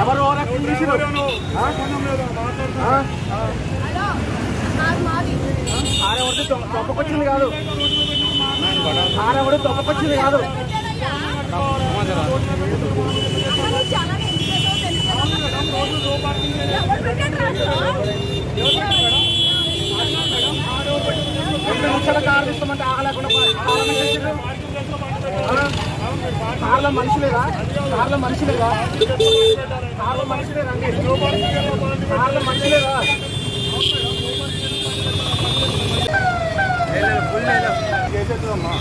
ఎవరు over acting చేసిరు? ఆ? ఆ? ఆడెవరిది తొ- తొప్పకొచ్చింది కాదు. ఆడెవడు తొప్పకొచ్చింది కాదు. రెండు నిమిషాల కారు తీస్తామంటే ఆగలేకుండా కారణం చేసిండ్రు. ఆ? కార్లో మనిషి లేదా కార్లో మనిషి లేదా కార్లో మనిషి లేదా అండి కార్లో మనిషి లేదా చేసేద్దామా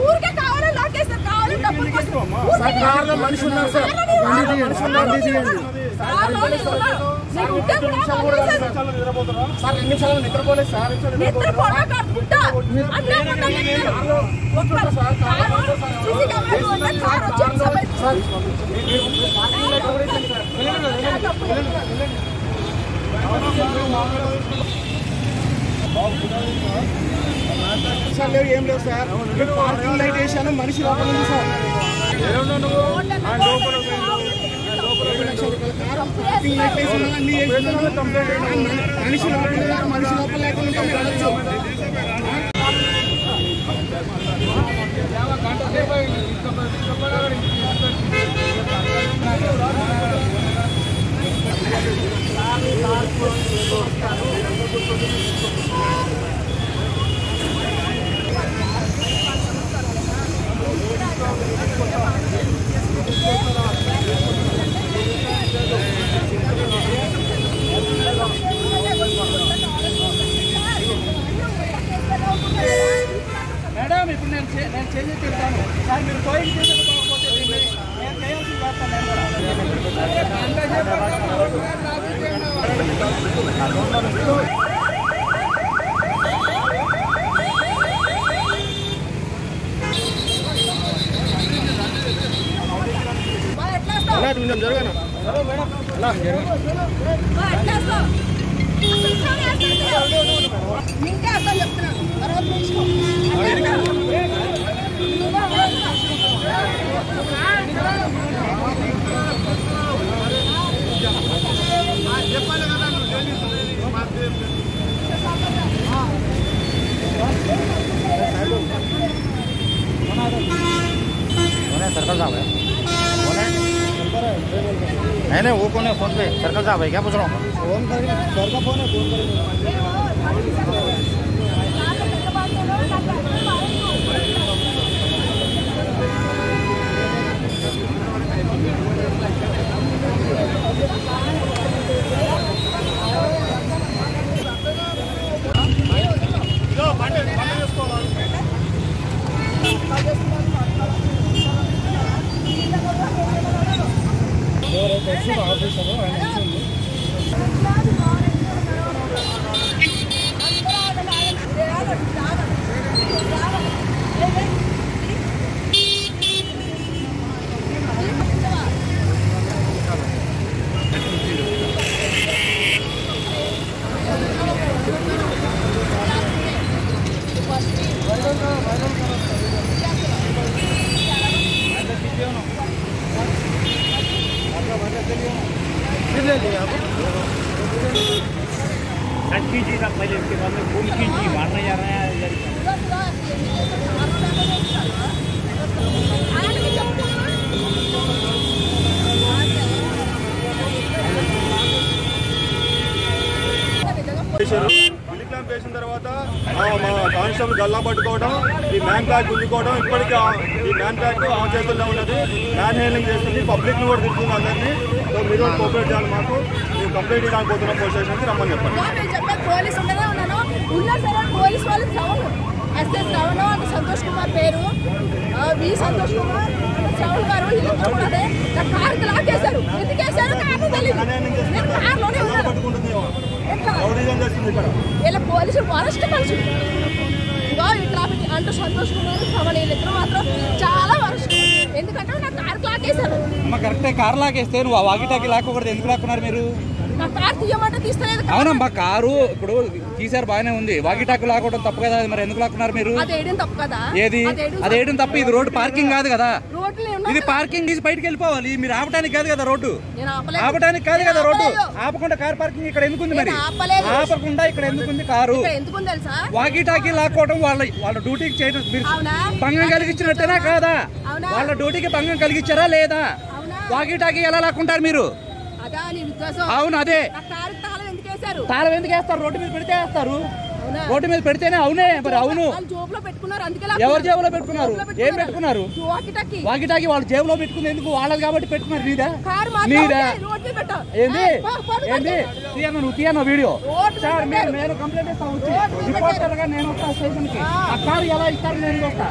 ఊరికే కావాలి లాకేస్తారు కావాలి డబ్బులు కోసం. సార్ కార్లో మనిషి ఉన్నారు సార్ బండి కార్లో మనిషి ఉన్నారు కార్లో ఉన్నారు. నీకు ఉంటే కూడా పోలీసులు సార్ రెండు నిమిషాలు నిద్రపోలేదు సార్ నిద్ర పోవడానికి అనుకుంటా. అన్నీ అనుకుంటా నేను. ఒక్క కారు, సీసీ కెమెరాలు ఉంటే కారు వచ్చి ఒకసారి సార్ సార్ లేవు ఏం లేవు సార్. నేను పార్కింగ్ లైట్ వేసాను మనిషి లోపల ఉంది సార్. పార్కింగ్ లైట్ అన్ని మనిషి లోపల మనిషి లోపల లేకుండా మీరు వెళ్ళొచ్చు. మరి ఎట్లా వస్తావు? అలా కొంచెం జరగనా మరి ఎట్లా सर्कल साहब है कौन है नहीं नहीं वो कौन है फ़ोन पे सर्कल साहब है क्या पूछ रहा हूँ फ़ोन करेंगे फ़ोन है फ़ोन करके र मैले के भन्नु गुम्की कि। भन्न यहाँ नयाँ క్లాంప్ వేసిన తర్వాత మా కాన్స్టేబుల్ గల్లా పట్టుకోవడం ఈ మ్యాన్ ప్యాక్ గుంజుకోవడం ఇప్పటికీ ఈ మ్యాన్ ప్యాక్ ఆ చేతుల్లో ఉన్నది. మ్యాన్ హ్యాండ్లింగ్ చేస్తుంది పబ్లిక్ కూడా తిరుగుతుంది అందరినీ. సో మీరు కోఆపరేట్ చేయాలి మాకు. మేము కంప్లైంట్ ఇవ్వడానికి పోతున్నాం పోలీస్ స్టేషన్కి రమ్మని చెప్పండి. పోలీస్ అంటే సంతోష్ కుమార్ పేరు. వి సంతోష్ కుమార్ శ్రవణ్ గారు ఇల్లు లాక్ చేశారు. ఎందుకు వీళ్ళ పోలీసులు వరస్ట్ మనుషులు ఇగో ఈ ట్రాఫిక్ అంటూ సంతోష్ కుమార్ శ్రవణ్ వీళ్ళిద్దరు మాత్రం చాలా వరస్ట్ ఎందుకంటే నా కార్ లాగేశారు అమ్మ కరెక్టే కార్ లాగేస్తే నువ్వు ఆ వాకిటాకి లాక్కూడదు ఎందుకు లాక్కున్నారు మీరు? నా కార్ తీయమంటే తీస్తలేదు అవునమ్మా కారు ఇప్పుడు తీసారు బాగానే ఉంది. వాకిటాకు లాక్కోవడం తప్పు కదా మరి ఎందుకు లాక్కున్నారు మీరు? ఏది? అది వేయడం తప్ప. ఇది రోడ్డు పార్కింగ్ కాదు కదా. ఇది పార్కింగ్ తీసి బయటకు వెళ్ళిపోవాలి. మీరు ఆపడానికి కాదు కదా రోడ్డు. ఆపడానికి కాదు కదా రోడ్డు. ఆపకుండా కార్ పార్కింగ్ ఇక్కడ ఎందుకుంది మరి. ఆపకుండా ఇక్కడ ఎందుకుంది కారు? వాకిటాకి లాక్కోవడం వాళ్ళ వాళ్ళ డ్యూటీకి చేయడం మీరు భంగం కలిగించినట్టేనా కాదా? వాళ్ళ డ్యూటీకి భంగం కలిగించారా లేదా? వాకిటాకి ఎలా లాక్కుంటారు మీరు? అవును అదే. తాళం ఎందుకు వేస్తారు? రోడ్డు మీద పెడితే వేస్తారు? రోడ్డు మీద పెడితేనే అవునే మరి అవును. ఎవరు జేబులో పెట్టుకున్నారు? ఏం పెట్టుకున్నారు. వాకిటకి వాళ్ళు జేబులో పెట్టుకుంది ఎందుకు? వాళ్ళది కాబట్టి పెట్టుకున్నారు నీదా? నీదా. ఏంది? ఏంది? నువ్వు తీయన్న వీడియో. సార్. నేను నేను కంప్లైంట్ ఇస్తాను వచ్చి. రిపోర్టర్గా నేను వస్తా స్టేషన్కి ఆ. కారు ఎలా ఇస్తారు నేను వస్తా